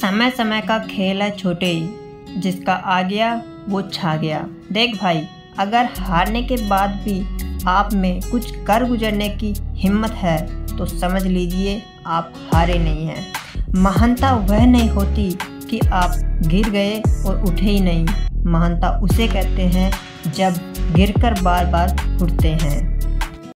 समय समय का खेल है छोटे जिसका आ गया, वो छा गया। देख भाई, अगर हारने के बाद भी आप में कुछ कर गुजरने की हिम्मत है तो समझ लीजिए आप हारे नहीं हैं। महानता वह नहीं होती कि आप गिर गए और उठे ही नहीं। महानता उसे कहते हैं जब गिरकर बार बार उठते हैं।